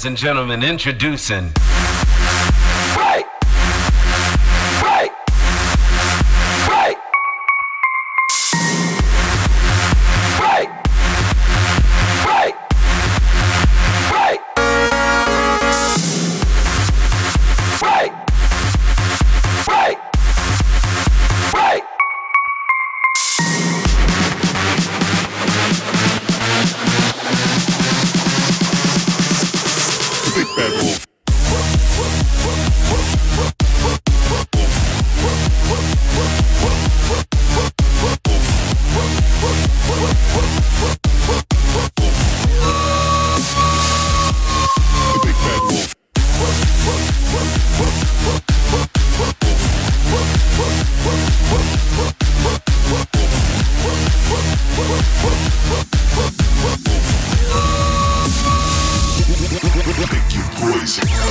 Ladies and gentlemen, introducing. Right. big bad wolf. Whoa. crazy.